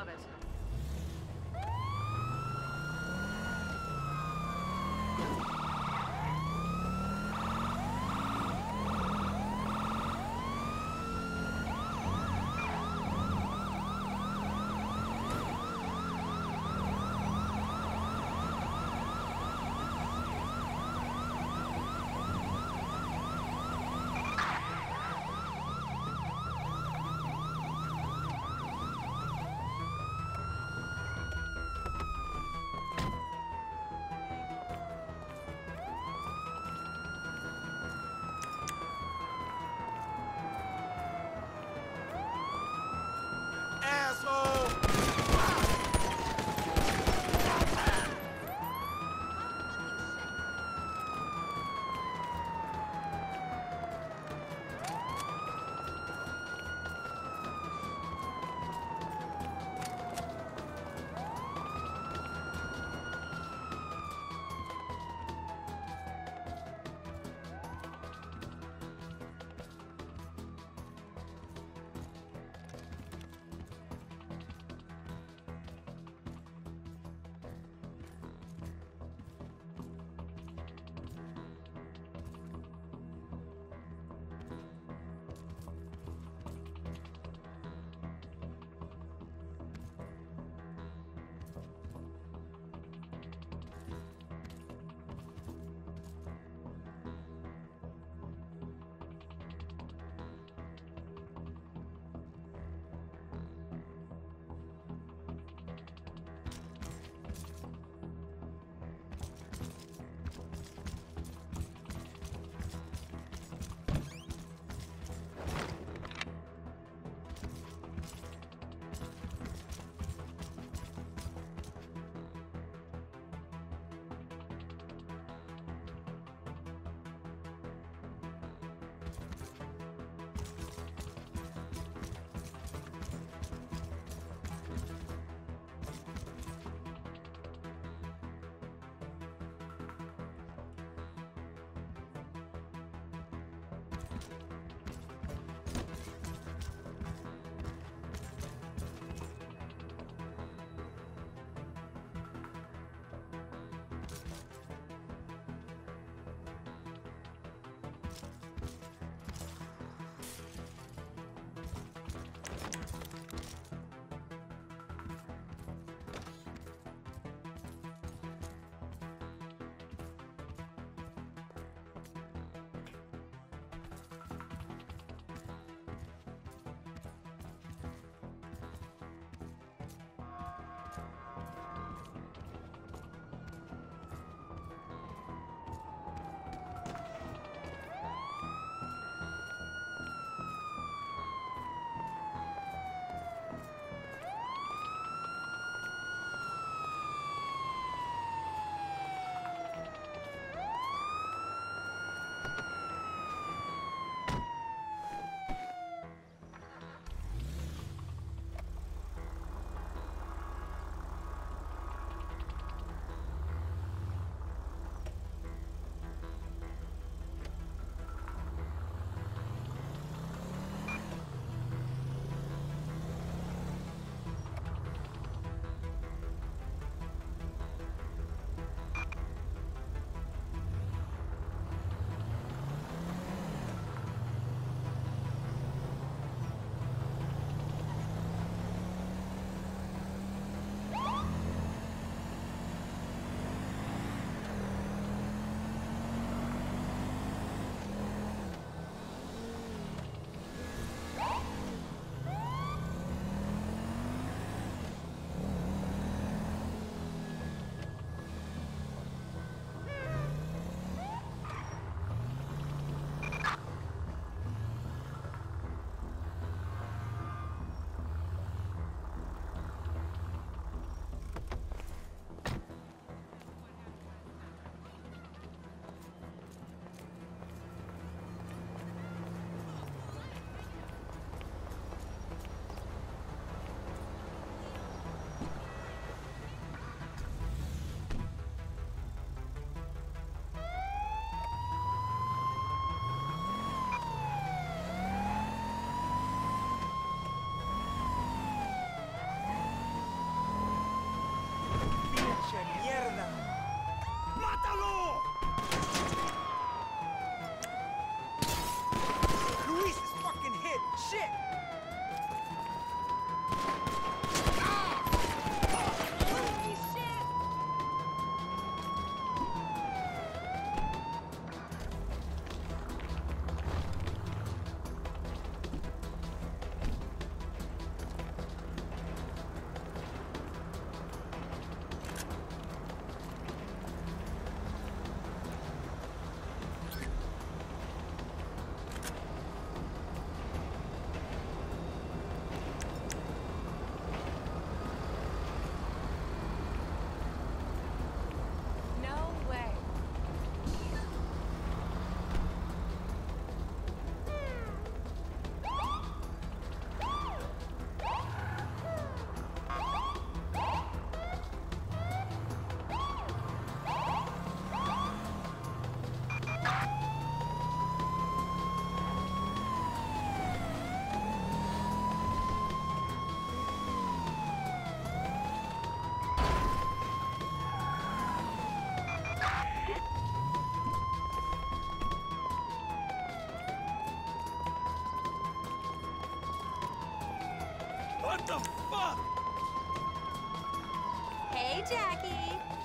love it. What the fuck? Hey, Jackie.